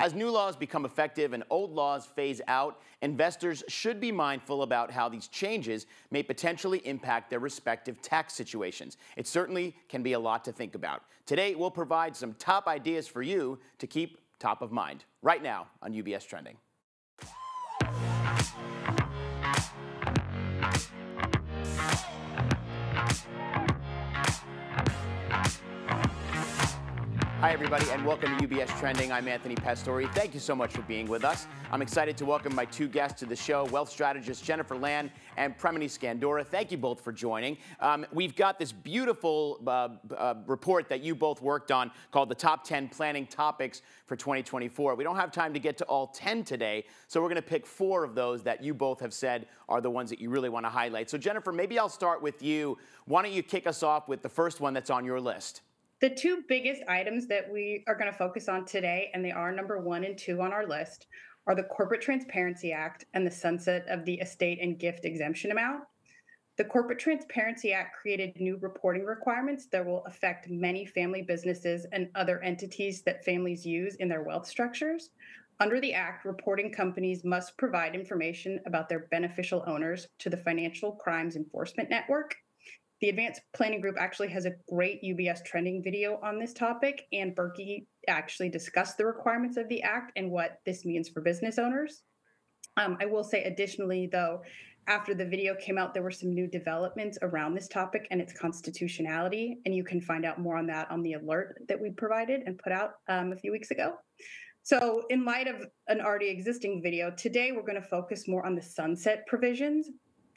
As new laws become effective and old laws phase out, investors should be mindful about how these changes may potentially impact their respective tax situations. It certainly can be a lot to think about. Today, we'll provide some top ideas for you to keep top of mind right now on UBS Trending. Hi, everybody, and welcome to UBS Trending. I'm Anthony Pastore. Thank you so much for being with us. I'm excited to welcome my two guests to the show, wealth strategist Jennifer Land and Premini Skandora. Thank you both for joining. Um, we've got this beautiful uh, uh, report that you both worked on called the Top 10 Planning Topics for 2024. We don't have time to get to all 10 today, so we're going to pick four of those that you both have said are the ones that you really want to highlight. So, Jennifer, maybe I'll start with you. Why don't you kick us off with the first one that's on your list? The two biggest items that we are going to focus on today, and they are number one and two on our list, are the Corporate Transparency Act and the sunset of the estate and gift exemption amount. The Corporate Transparency Act created new reporting requirements that will affect many family businesses and other entities that families use in their wealth structures. Under the Act, reporting companies must provide information about their beneficial owners to the Financial Crimes Enforcement Network the Advanced Planning Group actually has a great UBS trending video on this topic, and Berkey actually discussed the requirements of the Act and what this means for business owners. Um, I will say, additionally, though, after the video came out, there were some new developments around this topic and its constitutionality, and you can find out more on that on the alert that we provided and put out um, a few weeks ago. So, in light of an already existing video, today we're going to focus more on the sunset provisions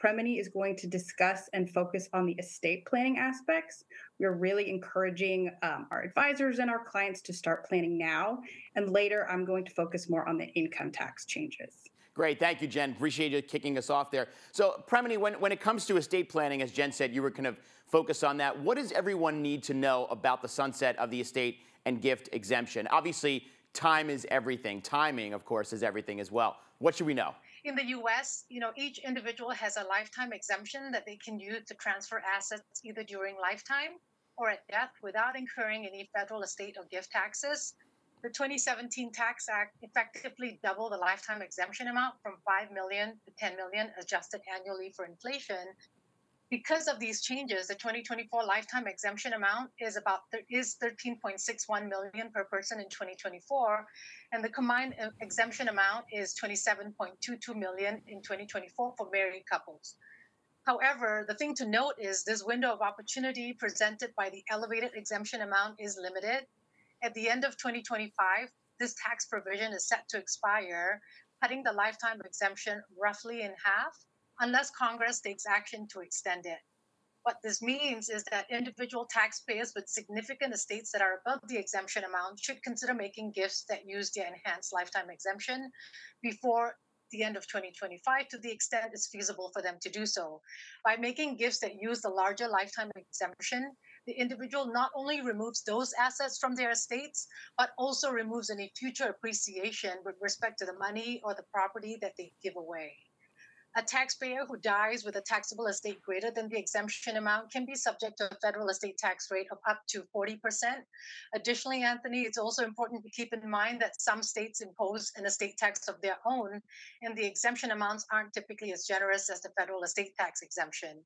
Premini is going to discuss and focus on the estate planning aspects. We're really encouraging um, our advisors and our clients to start planning now. And later, I'm going to focus more on the income tax changes. Great. Thank you, Jen. Appreciate you kicking us off there. So, Premini, when, when it comes to estate planning, as Jen said, you were kind of focused on that. What does everyone need to know about the sunset of the estate and gift exemption? Obviously, time is everything. Timing, of course, is everything as well. What should we know? In the US, you know, each individual has a lifetime exemption that they can use to transfer assets either during lifetime or at death without incurring any federal estate or gift taxes. The 2017 Tax Act effectively doubled the lifetime exemption amount from 5 million to 10 million adjusted annually for inflation because of these changes, the 2024 lifetime exemption amount is about is 13.61 million per person in 2024, and the combined uh, exemption amount is 27.22 million in 2024 for married couples. However, the thing to note is this window of opportunity presented by the elevated exemption amount is limited. At the end of 2025, this tax provision is set to expire, cutting the lifetime exemption roughly in half unless Congress takes action to extend it. What this means is that individual taxpayers with significant estates that are above the exemption amount should consider making gifts that use the enhanced lifetime exemption before the end of 2025 to the extent it's feasible for them to do so. By making gifts that use the larger lifetime exemption, the individual not only removes those assets from their estates, but also removes any future appreciation with respect to the money or the property that they give away. A taxpayer who dies with a taxable estate greater than the exemption amount can be subject to a federal estate tax rate of up to 40%. Additionally, Anthony, it's also important to keep in mind that some states impose an estate tax of their own, and the exemption amounts aren't typically as generous as the federal estate tax exemption.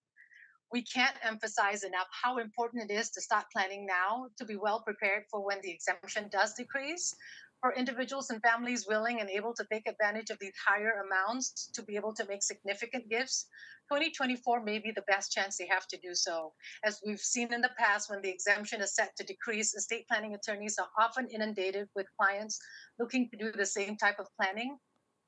We can't emphasize enough how important it is to start planning now to be well prepared for when the exemption does decrease for individuals and families willing and able to take advantage of these higher amounts to be able to make significant gifts, 2024 may be the best chance they have to do so. As we've seen in the past, when the exemption is set to decrease, estate planning attorneys are often inundated with clients looking to do the same type of planning.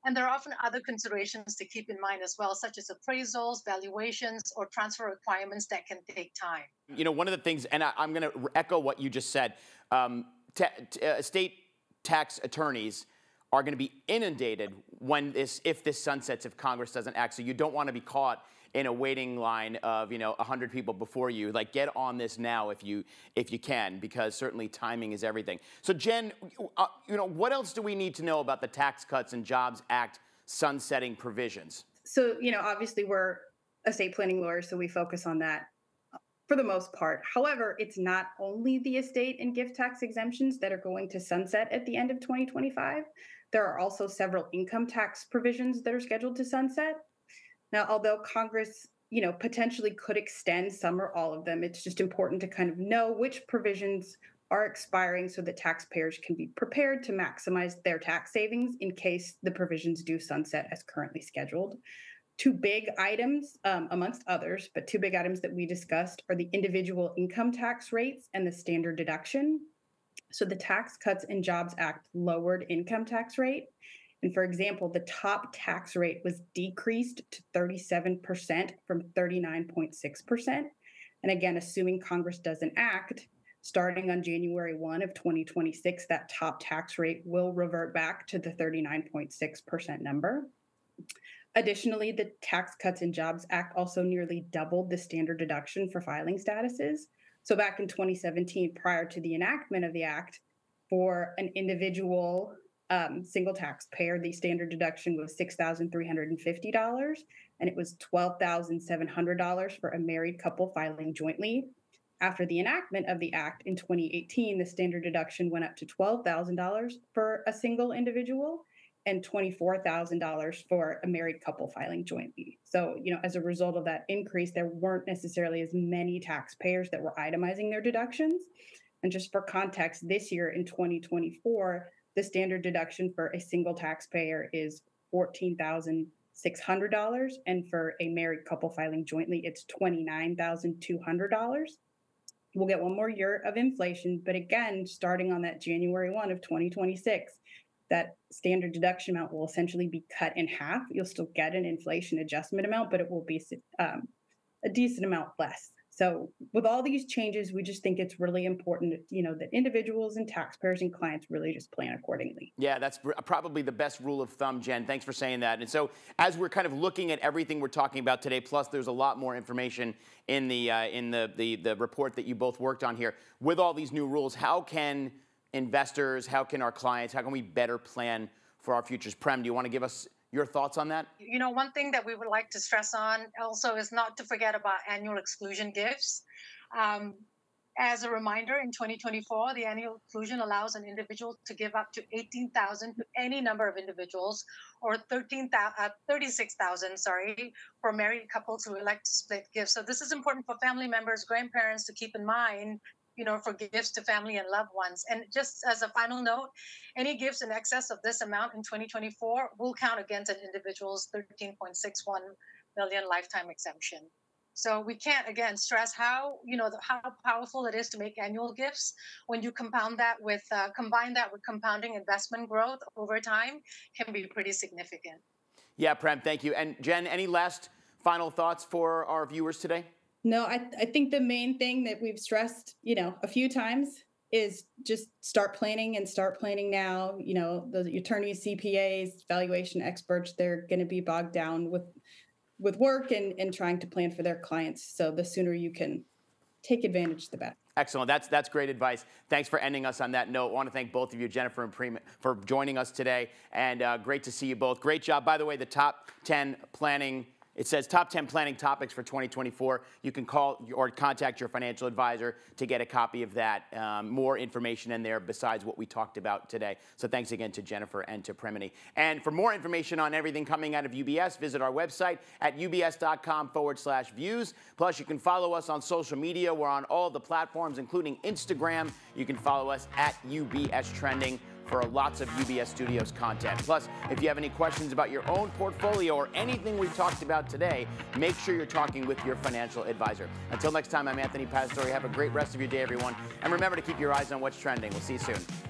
And there are often other considerations to keep in mind as well, such as appraisals, valuations, or transfer requirements that can take time. You know, one of the things, and I, am going to echo what you just said, um, t- t- uh, state tax attorneys are going to be inundated when this, if this sunsets, if Congress doesn't act. So you don't want to be caught in a waiting line of you know 100 people before you. Like get on this now if you if you can, because certainly timing is everything. So Jen, uh, you know what else do we need to know about the Tax Cuts and Jobs Act sunsetting provisions? So you know obviously we're estate planning lawyers, so we focus on that for the most part. However, it's not only the estate and gift tax exemptions that are going to sunset at the end of 2025. There are also several income tax provisions that are scheduled to sunset. Now, although Congress, you know, potentially could extend some or all of them, it's just important to kind of know which provisions are expiring so that taxpayers can be prepared to maximize their tax savings in case the provisions do sunset as currently scheduled. Two big items, um, amongst others, but two big items that we discussed are the individual income tax rates and the standard deduction. So the Tax Cuts and Jobs Act lowered income tax rate. And for example, the top tax rate was decreased to 37% from 39.6%. And again, assuming Congress doesn't act, starting on January 1 of 2026, that top tax rate will revert back to the 39.6% number. Additionally, the Tax Cuts and Jobs Act also nearly doubled the standard deduction for filing statuses. So, back in 2017, prior to the enactment of the Act, for an individual um, single taxpayer, the standard deduction was $6,350 and it was $12,700 for a married couple filing jointly. After the enactment of the Act in 2018, the standard deduction went up to $12,000 for a single individual and $24,000 for a married couple filing jointly. So, you know, as a result of that increase, there weren't necessarily as many taxpayers that were itemizing their deductions. And just for context, this year in 2024, the standard deduction for a single taxpayer is $14,600. And for a married couple filing jointly, it's $29,200. We'll get one more year of inflation, but again, starting on that January 1 of 2026, that standard deduction amount will essentially be cut in half. You'll still get an inflation adjustment amount, but it will be um, a decent amount less. So, with all these changes, we just think it's really important, you know, that individuals and taxpayers and clients really just plan accordingly. Yeah, that's probably the best rule of thumb, Jen. Thanks for saying that. And so, as we're kind of looking at everything we're talking about today, plus there's a lot more information in the uh, in the, the the report that you both worked on here. With all these new rules, how can investors, how can our clients, how can we better plan for our futures? Prem, do you want to give us your thoughts on that? You know, one thing that we would like to stress on also is not to forget about annual exclusion gifts. Um, as a reminder, in 2024, the annual exclusion allows an individual to give up to 18,000 to any number of individuals, or 13, uh, 36,000, sorry, for married couples who elect to split gifts. So this is important for family members, grandparents to keep in mind you know, for gifts to family and loved ones. And just as a final note, any gifts in excess of this amount in 2024 will count against an individual's 13.61 million lifetime exemption. So we can't again stress how you know how powerful it is to make annual gifts. When you compound that with uh, combine that with compounding investment growth over time, can be pretty significant. Yeah, Prem, thank you. And Jen, any last final thoughts for our viewers today? No, I, I think the main thing that we've stressed, you know, a few times is just start planning and start planning now. You know, the attorneys, CPAs, valuation experts, they're going to be bogged down with with work and, and trying to plan for their clients. So the sooner you can take advantage, the better. Excellent. That's that's great advice. Thanks for ending us on that note. I want to thank both of you, Jennifer and Prem, for joining us today, and uh, great to see you both. Great job, by the way. The top ten planning it says top 10 planning topics for 2024. You can call or contact your financial advisor to get a copy of that. Um, more information in there besides what we talked about today. So thanks again to Jennifer and to Premini. And for more information on everything coming out of UBS, visit our website at ubs.com forward slash views. Plus, you can follow us on social media. We're on all the platforms, including Instagram. You can follow us at UBS Trending for lots of UBS Studios content. Plus, if you have any questions about your own portfolio or anything we've talked about today, make sure you're talking with your financial advisor. Until next time, I'm Anthony Pastore. Have a great rest of your day, everyone. And remember to keep your eyes on what's trending. We'll see you soon.